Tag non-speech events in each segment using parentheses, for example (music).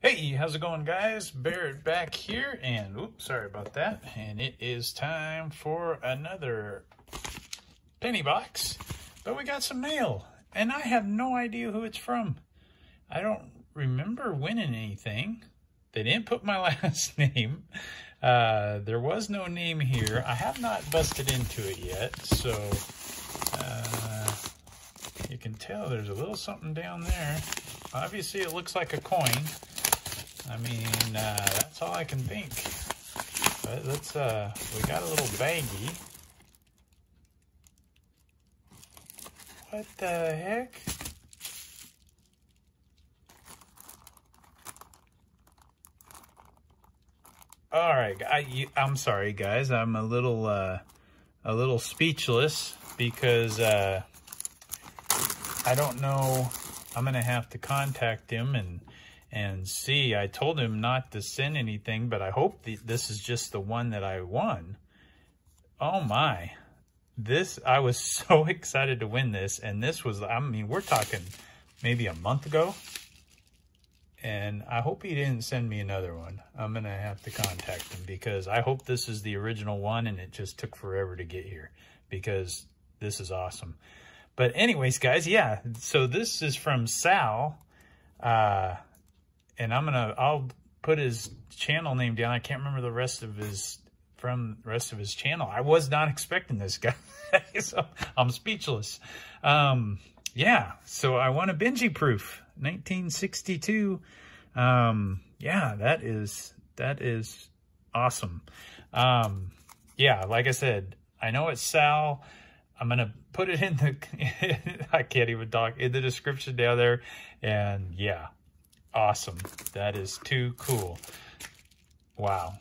Hey, how's it going guys? Barrett back here and oops, sorry about that. And it is time for another penny box. But we got some mail and I have no idea who it's from. I don't remember winning anything. They didn't put my (laughs) last name. Uh, there was no name here. I have not busted into it yet, so uh, you can tell there's a little something down there. Obviously, it looks like a coin. I mean, uh, that's all I can think. But let's, uh, we got a little baggie. What the heck? All right, I, I'm sorry, guys. I'm a little, uh, a little speechless because uh, I don't know. I'm gonna have to contact him and and see. I told him not to send anything, but I hope the, this is just the one that I won. Oh my! This I was (laughs) so excited to win this, and this was. I mean, we're talking maybe a month ago and I hope he didn't send me another one. I'm going to have to contact him because I hope this is the original one and it just took forever to get here because this is awesome. But anyways, guys, yeah, so this is from Sal, uh, and I'm to, I'll put his channel name down. I can't remember the rest of his, from the rest of his channel. I was not expecting this guy, (laughs) so I'm speechless. Um, yeah, so I want a Benji proof. 1962. Um, yeah, that is, that is awesome. Um, yeah, like I said, I know it's Sal. I'm to put it in the, (laughs) I can't even talk, in the description down there. And yeah, awesome. That is too cool. Wow.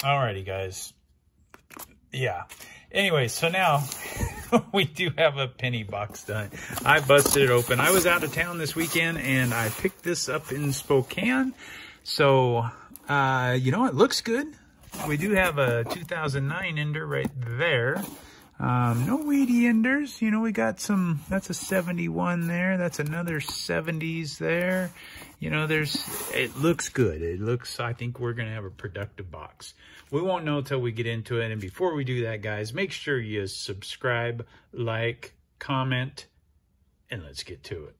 Alrighty, guys. Yeah. Anyway, so now (laughs) we do have a penny box done. I busted it open. I was out of town this weekend and I picked this up in Spokane. So, uh, you know, it looks good. We do have a 2009 Ender right there. Um, no Wheatie enders. You know, we got some, that's a 71 there. That's another 70s there. You know, there's, it looks good. It looks, I think we're going to have a productive box. We won't know until we get into it. And before we do that, guys, make sure you subscribe, like, comment, and let's get to it.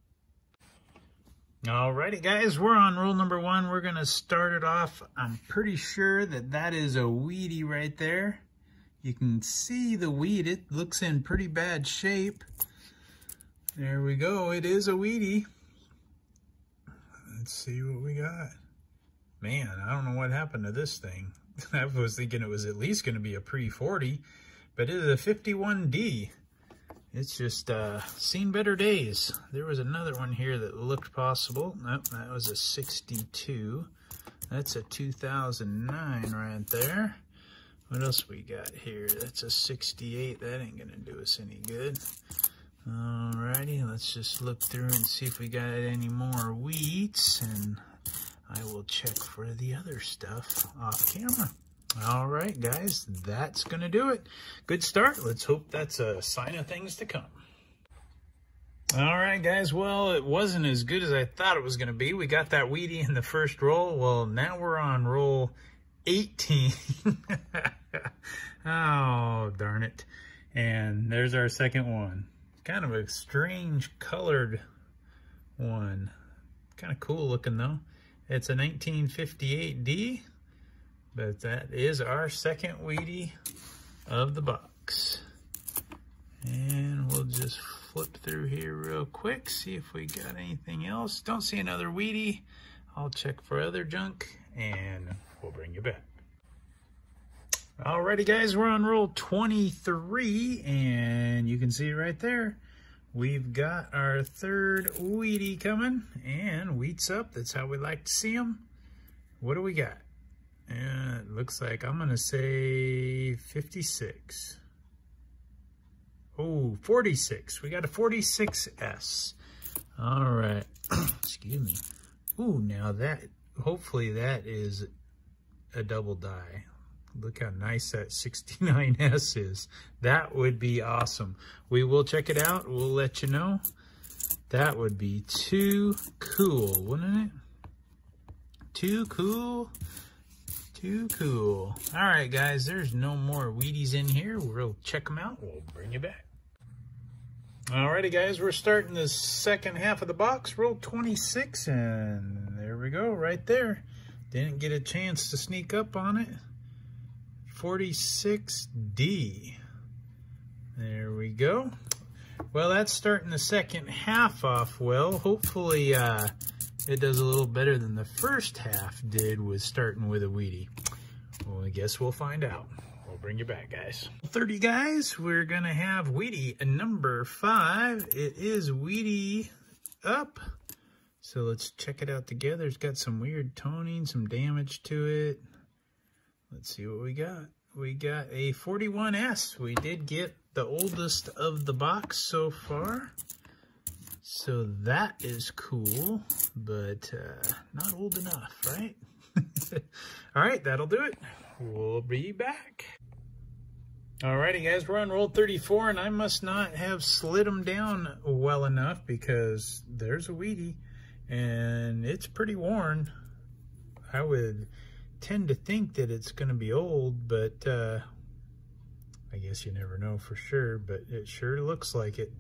Alrighty, guys, we're on rule number one. We're going to start it off. I'm pretty sure that that is a Wheatie right there. You can see the weed. It looks in pretty bad shape. There we go. It is a Wheatie. Let's see what we got. Man, I don't know what happened to this thing. (laughs) I was thinking it was at least going to be a pre-40, but it is a 51D. It's just uh, seen better days. There was another one here that looked possible. Nope, that was a 62. That's a 2009 right there. What else we got here? That's a 68. That ain't going to do us any good. Alrighty, let's just look through and see if we got any more wheats, and I will check for the other stuff off camera. All right, guys, that's going to do it. Good start. Let's hope that's a sign of things to come. All right, guys. Well, it wasn't as good as I thought it was going to be. We got that Wheatie in the first roll. Well, now we're on roll 18. (laughs) oh, darn it. And there's our second one. Kind of a strange colored one. Kind of cool looking though. It's a 1958D, but that is our second Wheatie of the box. And we'll just flip through here real quick, see if we got anything else. Don't see another Wheatie. I'll check for other junk and we'll bring you back. Alrighty guys, we're on roll 23 and you can see right there, we've got our third Wheatie coming and wheat's up. That's how we like to see them. What do we got? And it looks like I'm going to say 56. Oh, 46. We got a 46S. All right. Excuse me. Ooh, now that, hopefully that is a double die. Look how nice that 69S is. That would be awesome. We will check it out. We'll let you know. That would be too cool, wouldn't it? Too cool. Too cool. All right, guys, there's no more Wheaties in here. We'll check them out. We'll bring you back. Alrighty, guys, we're starting the second half of the box. Roll 26, and there we go, right there. Didn't get a chance to sneak up on it. 46D. There we go. Well, that's starting the second half off well. Hopefully, uh, it does a little better than the first half did with starting with a Wheatie. Well, I guess we'll find out. We'll bring you back, guys. 30 guys, we're going to have Wheatie number five. It is Wheatie up. So let's check it out together. It's got some weird toning, some damage to it. Let's see what we got. We got a 41S. We did get the oldest of the box so far. So that is cool, but uh, not old enough, right? (laughs) All right, that'll do it. We'll be back. Alrighty guys, we're on roll 34 and I must not have slid them down well enough because there's a Wheatie and it's pretty worn. I would tend to think that it's going to be old, but uh, I guess you never know for sure, but it sure looks like it.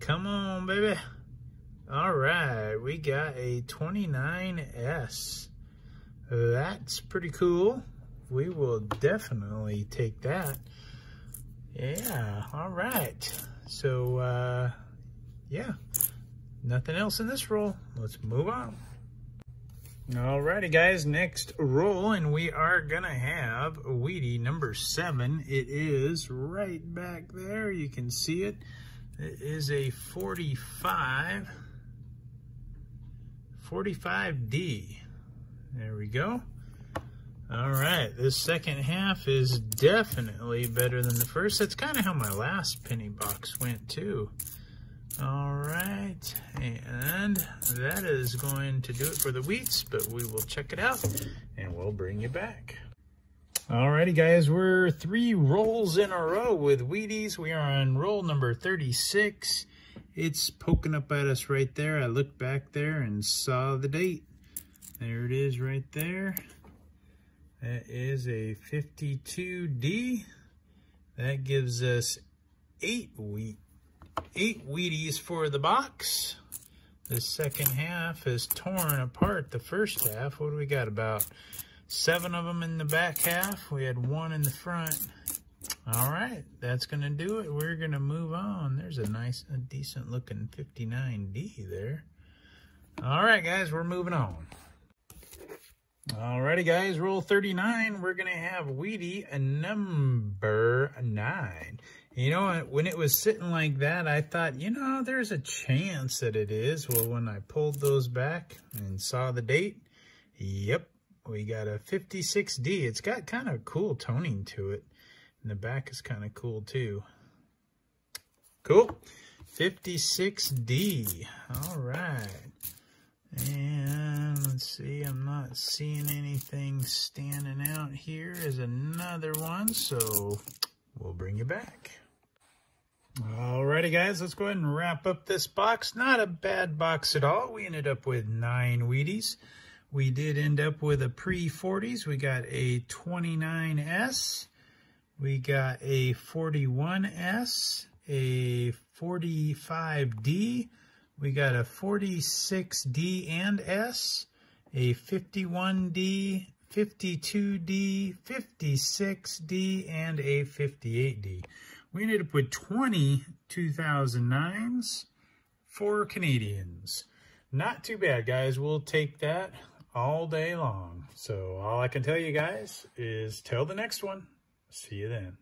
Come on, baby. All right, we got a 29S. That's pretty cool. We will definitely take that. Yeah, all right. So, uh, yeah, nothing else in this roll. Let's move on. Alrighty, guys, next roll, and we are to have Wheatie number seven. It is right back there. You can see it. It is a 45. 45D. There we go. All right, this second half is definitely better than the first. That's kind of how my last penny box went too. All right, and that is going to do it for the wheats, but we will check it out and we'll bring you back. Alrighty guys, we're three rolls in a row with Wheaties. We are on roll number 36 it's poking up at us right there. I looked back there and saw the date. There it is right there. That is a 52D. That gives us eight wheat, eight Wheaties for the box. The second half is torn apart the first half. What do we got? About seven of them in the back half. We had one in the front. All right, that's going to do it. We're going to move on. There's a nice, a decent looking 59D there. All right, guys, we're moving on. Alrighty, guys, roll 39. We're going to have a number 9. You know, when it was sitting like that, I thought, you know, there's a chance that it is. Well, when I pulled those back and saw the date, yep, we got a 56D. It's got kind of cool toning to it. And the back is kind of cool too. Cool. 56D. All right. And let's see, I'm not seeing anything standing out here as another one, so we'll bring you back. Alrighty guys, let's go ahead and wrap up this box. Not a bad box at all. We ended up with nine Wheaties. We did end up with a pre-40s. We got a 29S, we got a 41S, a 45D, we got a 46D and S, a 51D, 52D, 56D, and a 58D. We ended up with 20 2009s four Canadians. Not too bad, guys. We'll take that all day long. So all I can tell you guys is till the next one. See you then.